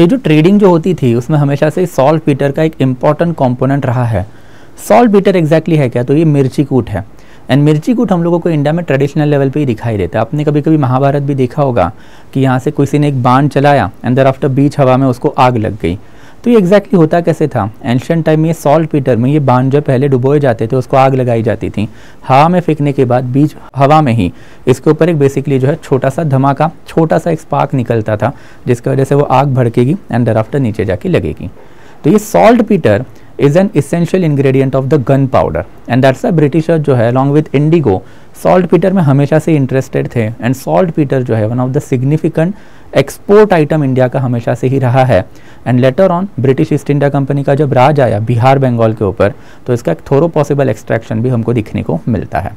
तो ये जो ट्रेडिंग जो होती थी, उसमें हमेशा से सॉल्ट पीटर का एक इंपॉर्टेंट कॉम्पोनेंट रहा है। सॉल्ट पीटर एग्जैक्टली है क्या? तो ये मिर्ची कूट है। एंड मिर्ची कूट हम लोगों को इंडिया में ट्रेडिशनल लेवल पे ही दिखाई देता है। आपने कभी कभी महाभारत भी देखा होगा कि यहाँ से किसी ने एक बाँध चलाया एंड दर आफ्टर बीच हवा में उसको आग लग गई। तो ये एग्जैक्टली होता कैसे था? एंशियंट टाइम में सॉल्ट पीटर में ये बाँध जो पहले डुबोए जाते थे, उसको आग लगाई जाती थी। हवा में फेंकने के बाद बीच हवा में ही। इसके ऊपर एक बेसिकली जो है छोटा सा धमाका छोटा सा एक स्पार्क निकलता था, जिसकी वजह से वो आग भड़केगी एंड दर आफ्टर नीचे जाके लगेगी। तो ये saltpetre is an essential ingredient of the gunpowder and that's a Britisher जो है along with indigo saltpetre में हमेशा से इंटरेस्टेड थे एंड सॉल्ट पीटर जो है one of the significant export item India का हमेशा से ही रहा है। And later on British East India Company का जब राज आया बिहार, बंगाल के ऊपर तो इसका एक थोरो पॉसिबल एक्सट्रैक्शन भी हमको दिखने को मिलता है।